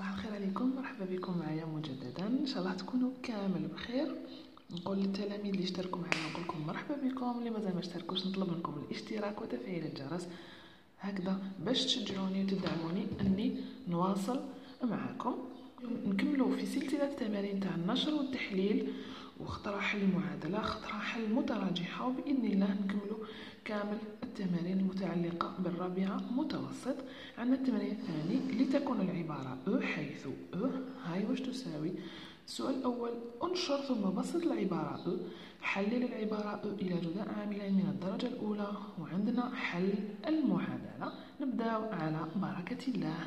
صباح الخير عليكم مرحبا بكم معايا مجددا. إن شاء الله تكونوا كامل بخير. نقول للتلاميذ اللي اشتركوا معنا نقول لكم مرحبا بكم. اللي مازال ما اشتركوش نطلب منكم الاشتراك وتفعيل الجرس. هكذا باش تشجعوني وتدعموني أني نواصل معكم نكملوا في سلسلة التمارين تاع النشر والتحليل واقتراح المعادلة اقتراح المتراجحة وبإذن الله نكملوا كامل التمارين المتعلقة بالرابعة متوسط عندنا التمرين الثاني لتكون العبارة أ حيث أ هاي واش تساوي؟ السؤال الأول انشر ثم بسط العبارة أ. حلل العبارة أ إلى جزاء عاملين من الدرجة الأولى وعندنا حل المعادلة. نبداو على بركة الله.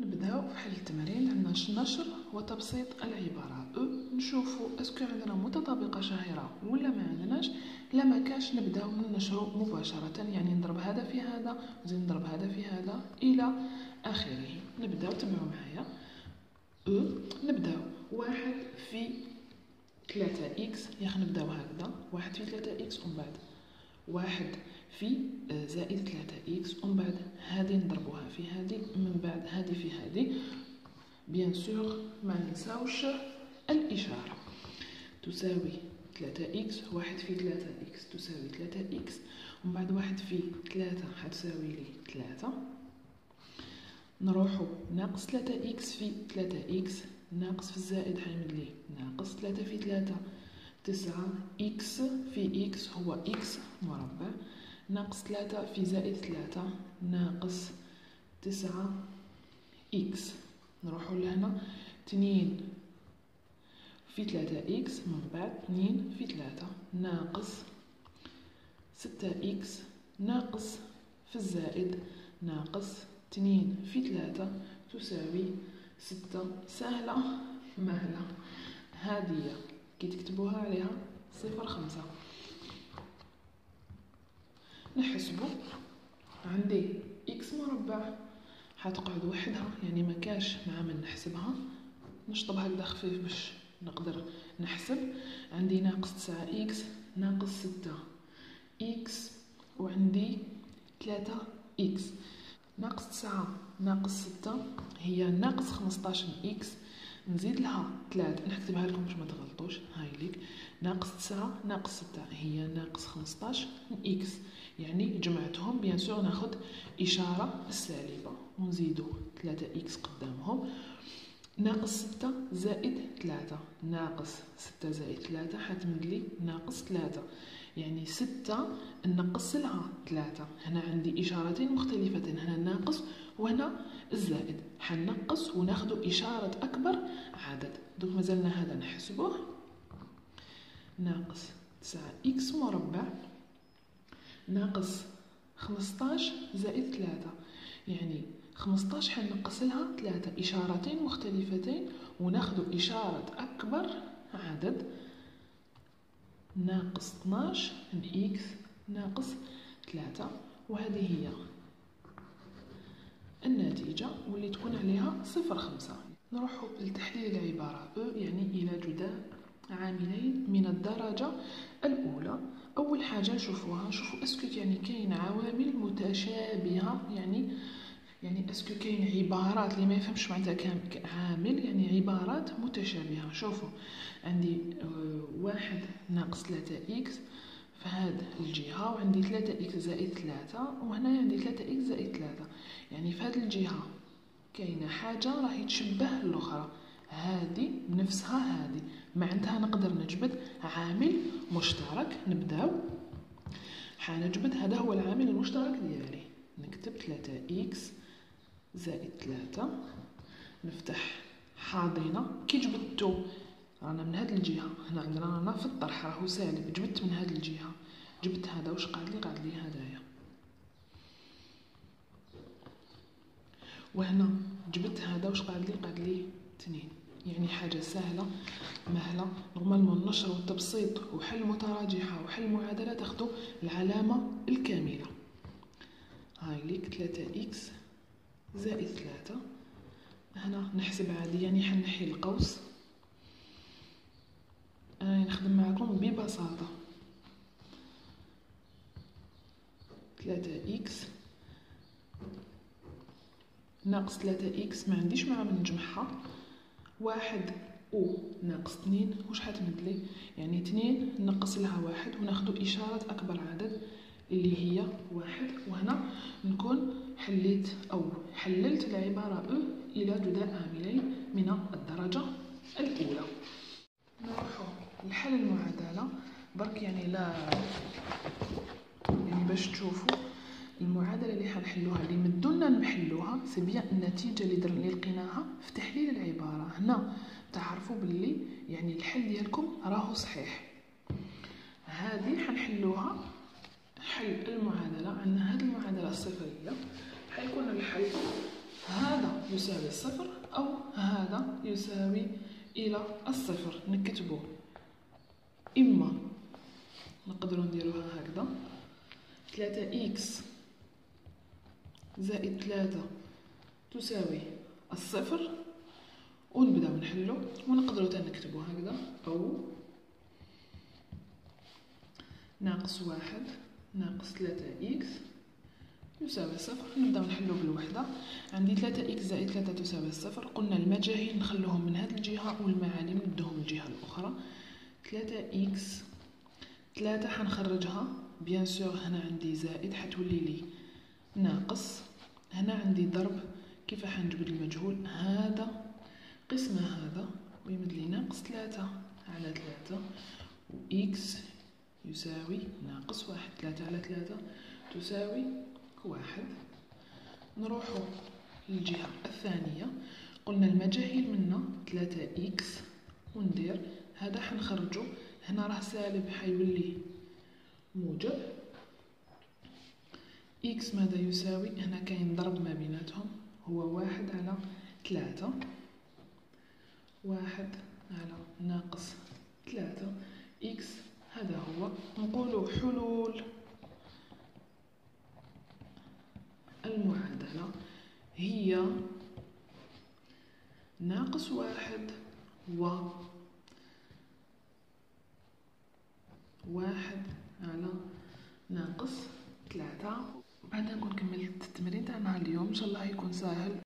نبداو في حل التمارين عندنا نشر وتبسيط العبارة. أ نشوفوا أسكو عندنا متطابقة شهيرة ولا ما عندناش؟ لا ما كاش نبداو من نشرو مباشرة يعني نضرب هذا في هذا وزيد نضرب هذا في هذا إلى آخره. نبداو تبعوا معايا؟ أ نبداو واحد في ثلاثة إكس ياك نبداو هكذا. واحد في ثلاثة إكس ومن بعد. واحد في آه، زائد ثلاثة. هذه نضربوها في هذه من بعد هذه في هذه. bien sûr ما ننساوش الإشارة. تساوي ثلاثة إكس واحد في ثلاثة إكس تساوي ثلاثة إكس. ومن بعد واحد في ثلاثة حتساوي لي ثلاثة. نروحو ناقص ثلاثة إكس في ثلاثة إكس. ناقص في الزائد حيمد لي ناقص ثلاثة في ثلاثة. تسعة إكس في إكس هو إكس. مربع. ناقص ثلاثة في زائد ثلاثة ناقص تسعة إكس. نروحو لهنا. تنين في ثلاثة إكس. من بعد اثنين في ثلاثة ناقص ستة إكس. ناقص في الزائد ناقص اثنين في ثلاثة تساوي ستة. سهلة؟ مهلة. هذه كي تكتبوها عليها صفر خمسة. نحسبو عندي إكس مربع. حتقعد وحدها. يعني ما كاش مع من نحسبها. نشطب هكذا خفيف باش نقدر نحسب. عندي ناقص تسعة إكس ناقص ستة إكس وعندي ثلاثة إكس ناقص تسعة ناقص ستة هي ناقص خمسطاش إكس نزيد لها ثلاثة نكتبها لكم باش ما تغلطوش. ناقص تسعة ناقص ستة هي ناقص خمسطاش إكس. يعني جمعتهم bien sûr ناخد إشارة السالبة ونزيدو ثلاثة إكس قدامهم. ناقص ستة زائد ثلاثة ناقص ستة زائد ثلاثة حتمدلي ناقص ثلاثة يعني ستة نقص لها ثلاثة هنا عندي إشارتين مختلفتين. هنا الناقص وهنا الزائد حنقص وناخدو إشارة أكبر عدد. دوك مازلنا هذا نحسبوه. ناقص تسعة إكس مربع ناقص خمسطاش زائد ثلاثة. يعني خمسطاش حنقص لها ثلاثة. إشارتين مختلفتين وناخدو إشارة أكبر عدد ناقص 12 من إكس ناقص ثلاثة. وهذه هي النتيجة واللي تكون عليها صفر خمسة. نروح لتحليل العبارة أو يعني إلى جداء عاملين من الدرجة الأولى. أول حاجة نشوفوها نشوفو est-ce que يعني كاين عوامل متشابهة يعني يعني est-ce que كاين عبارات اللي ما يفهمش معناتها عامل يعني عبارات متشابهة. شوفوا عندي آه، واحد ناقص ثلاثة إكس في هاد الجهة وعندي ثلاثة إكس زائد ثلاثة وهنا عندي ثلاثة إكس زائد ثلاثة. يعني في هاد الجهة كاينة حاجة راهي تشبه الأخرى. هادي بنفسها هادي. معناتها نقدر نجبد عامل مشترك نبداو. حنجبد هذا هو العامل المشترك ديالي. نكتب ثلاثة إكس زائد ثلاثة. نفتح حاضنة. كي جبدتو رانا من هاد الجهة. هنا عندنا رانا في الطرح راهو سالب جبت من هاد الجهة. جبت هذا واش قعد لي؟ قعد لي هدايا. وهنا جبت هذا واش قعد لي؟ قعد لي اثنين يعني حاجة سهلة مهلة. normalement النشر والتبسيط وحل متراجحة وحل معادلة تاخدو العلامة الكاملة. هاي ليك ثلاثة إكس زائد ثلاثة. هنا نحسب عادي يعني حنحي القوس. أنا نخدم معكم ببساطة. ثلاثة إكس ناقص ثلاثة إكس ما عنديش مع من نجمعها واحد أو ناقص اثنين وش حتمد لي يعني اثنين نقص لها واحد وناخدو إشارة أكبر عدد اللي هي واحد. وهنا نكون حليت أو حللت العبارة أو إلى جداء عاملين من الدرجة الأولى. نروحو لحل المعادلة. برك يعني لا يعني باش تشوفوا المعادله اللي مدولنا نحلوها سي بيان النتيجة اللي, در... اللي لقيناها في تحليل العبارة. هنا تعرفوا باللي يعني الحل ديالكم راهو صحيح. هذه حنحلوها حل المعادلة عندنا هذه المعادلة الصفرية حيكون الحل هذا يساوي الصفر أو هذا يساوي إلى الصفر. نكتبو إما نقدروا نديروها هكذا. ثلاثة إكس زائد ثلاثة تساوي الصفر. ونبداو نحلو ونقدروا تنكتبو هكذا. أو ناقص واحد ناقص ثلاثة إكس يساوي صفر. نبداو نحلو بالوحدة. عندي ثلاثة إكس زائد ثلاثة تساوي الصفر. قلنا المجاهيل نخلوهم من هذه الجهة والمعالم ندوهم الجهة الأخرى. ثلاثة إكس ثلاثة حنخرجها. bien sûr هنا عندي زائد حتولي لي ناقص هنا عندي ضرب كيف حنجبد المجهول؟ هذا قسم هذا ويمد لي ناقص ثلاثة. على ثلاثة وإكس يساوي ناقص واحد. ثلاثة على ثلاثة تساوي واحد. نروحو للجهة الثانية. قلنا المجاهيل منا ثلاثة إكس وندير. هذا حنخرجو. هنا راه سالب حيولي موجب. إكس ماذا يساوي؟ هنا كاين ضرب ما بيناتهم. هو واحد على ثلاثة. واحد على ناقص ثلاثة. إكس هذا هو. نقولو حلول المعادلة. هي ناقص واحد و واحد على ناقص ثلاثة. بعد نكون كملت التمرين تاعنا اليوم إن شاء الله يكون سهل.